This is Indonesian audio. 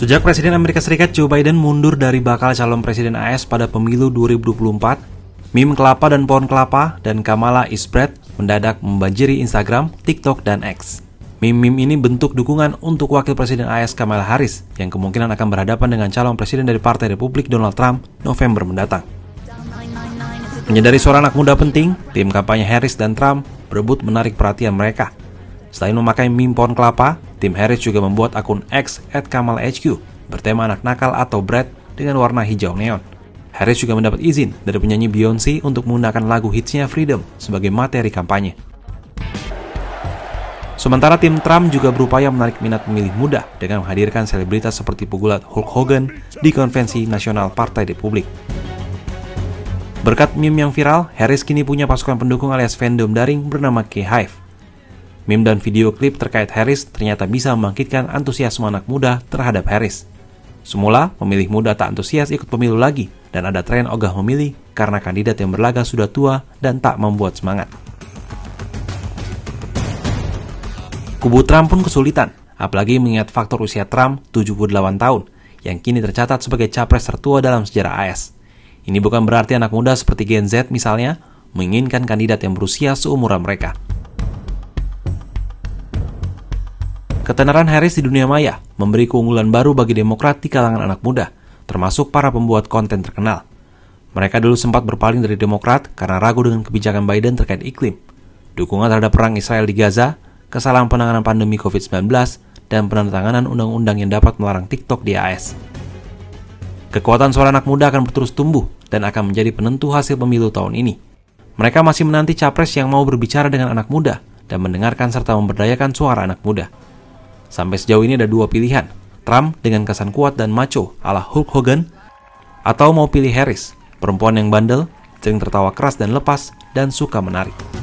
Sejak Presiden Amerika Serikat Joe Biden mundur dari bakal calon Presiden AS pada pemilu 2024, meme kelapa dan pohon kelapa dan Kamala is mendadak membanjiri Instagram, TikTok, dan X. Meme-meme ini bentuk dukungan untuk Wakil Presiden AS Kamala Harris yang kemungkinan akan berhadapan dengan calon presiden dari Partai Republik Donald Trump November mendatang. Menyadari suara anak muda penting, tim kampanye Harris dan Trump berebut menarik perhatian mereka. Selain memakai meme pohon kelapa, tim Harris juga membuat akun X at Kamal HQ bertema anak nakal atau bread dengan warna hijau neon. Harris juga mendapat izin dari penyanyi Beyonce untuk menggunakan lagu hitsnya Freedom sebagai materi kampanye. Sementara tim Trump juga berupaya menarik minat pemilih muda dengan menghadirkan selebritas seperti pegulat Hulk Hogan di konvensi nasional Partai Republik. Berkat meme yang viral, Harris kini punya pasukan pendukung alias fandom daring bernama K-Hive. Meme dan video klip terkait Harris ternyata bisa membangkitkan antusiasme anak muda terhadap Harris. Semula, pemilih muda tak antusias ikut pemilu lagi, dan ada tren ogah memilih karena kandidat yang berlaga sudah tua dan tak membuat semangat. Kubu Trump pun kesulitan, apalagi mengingat faktor usia Trump 78 tahun, yang kini tercatat sebagai capres tertua dalam sejarah AS. Ini bukan berarti anak muda seperti Gen Z misalnya, menginginkan kandidat yang berusia seumuran mereka. Ketenaran Harris di dunia maya memberi keunggulan baru bagi Demokrat di kalangan anak muda, termasuk para pembuat konten terkenal. Mereka dulu sempat berpaling dari Demokrat karena ragu dengan kebijakan Biden terkait iklim, dukungan terhadap perang Israel di Gaza, kesalahan penanganan pandemi COVID-19, dan penandatanganan undang-undang yang dapat melarang TikTok di AS. Kekuatan suara anak muda akan terus tumbuh dan akan menjadi penentu hasil pemilu tahun ini. Mereka masih menanti capres yang mau berbicara dengan anak muda dan mendengarkan serta memberdayakan suara anak muda. Sampai sejauh ini ada dua pilihan, Trump dengan kesan kuat dan macho ala Hulk Hogan, atau mau pilih Harris, perempuan yang bandel, sering tertawa keras dan lepas, dan suka menarik.